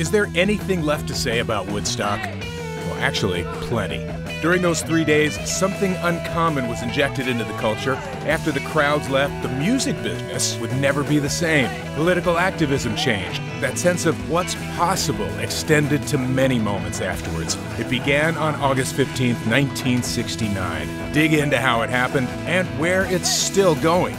Is there anything left to say about Woodstock? Well, actually, plenty. During those three days, something uncommon was injected into the culture. After the crowds left, the music business would never be the same. Political activism changed. That sense of what's possible extended to many moments afterwards. It began on August 15, 1969. Dig into how it happened and where it's still going.